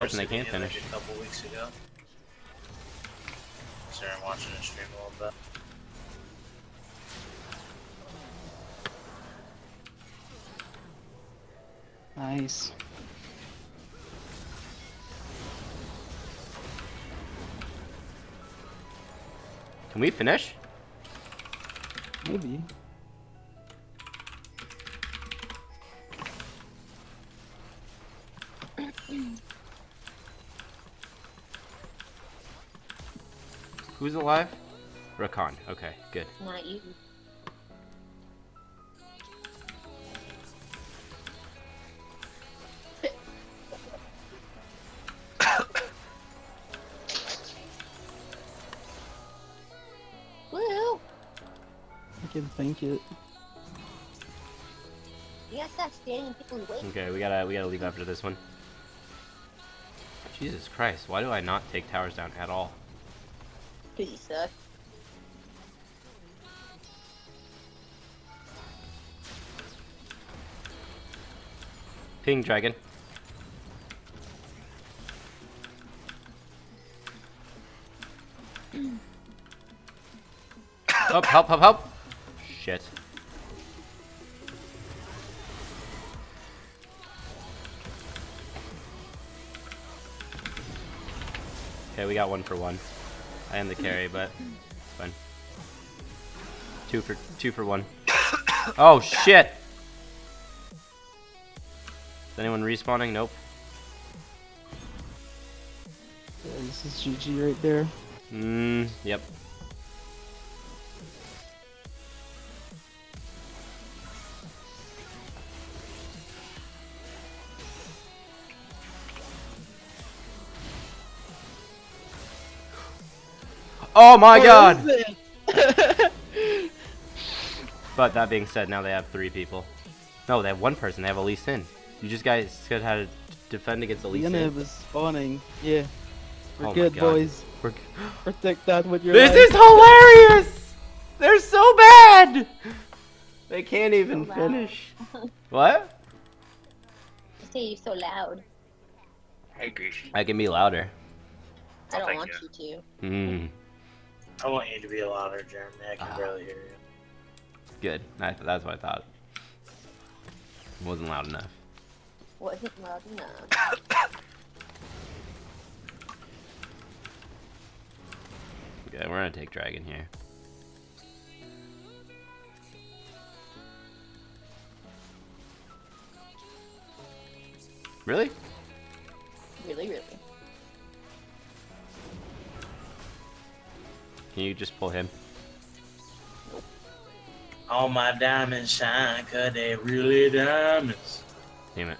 and they can't finish. Like a couple weeks ago. Sorry, I'm watching the stream a little bit. Nice. Can we finish? Maybe. Who's alive? Rakan. Okay, good. Not you. Woo! I can think it. You gotta stop standing in people's. Okay, we gotta we gotta leave after this one. Jesus Christ, why do I not take towers down at all? Cause you suck. Ping dragon. Oh, help, help, help! Shit. Okay, we got one for one. I am the carry, but it's fine. Two for two for one. Oh shit! Is anyone respawning? Nope. Yeah, this is GG right there. Mmm, yep. Oh my god! What is it? But that being said, now they have three people. No, they have one person. They have Elise Sin. You just guys said how to defend against Elise Liana Sin. was spawning. Yeah. We're Oh good, boys. We're- Protect that with your This life. is hilarious! They're so bad! They can't even So finish. What? You say you're so loud. I agree. I can be louder. I Oh, don't thank want you. you to. Mmm, I want you to be louder, Jeremy. I can Ah. barely hear you. good. I, that's what I thought. It Wasn't loud enough. Wasn't loud enough. Okay, we're gonna take dragon here. Really? Really, really. Can you just pull him? All my diamonds shine, cause they really diamonds. Damn it.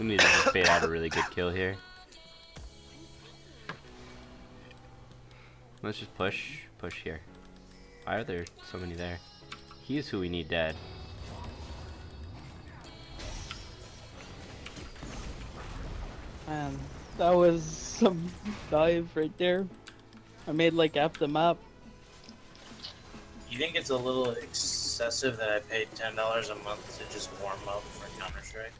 We need to just bait out a really good kill here. Let's just push, push here. Why are there so many there? He is who we need dead. Man, that was some dive right there. I made like half the map. You think it's a little excessive that I paid ten dollars a month to just warm up for Counter Strike?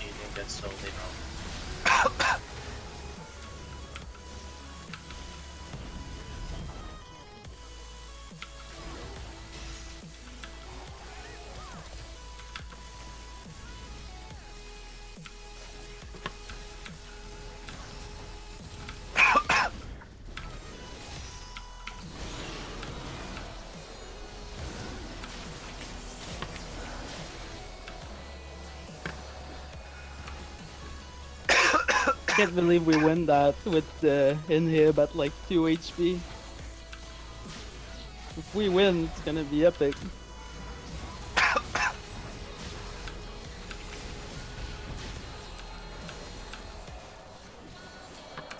You think that's totally wrong? Can't believe we win that with uh, the inhib at like 2 HP. If we win, it's gonna be epic.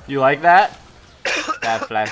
You like that? that flash